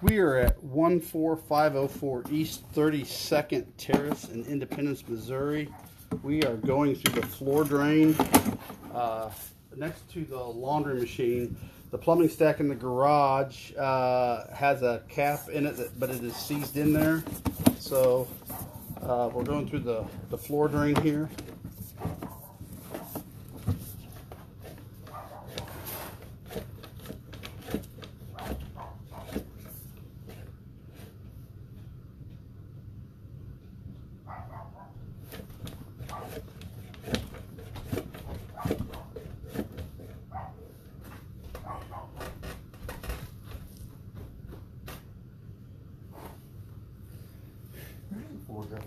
We are at 14504 East 32nd Terrace in Independence, Missouri. We are going through the floor drain uh, next to the laundry machine. The plumbing stack in the garage uh, has a cap in it, that, but it is seized in there. So uh, we're going through the, the floor drain here. 我的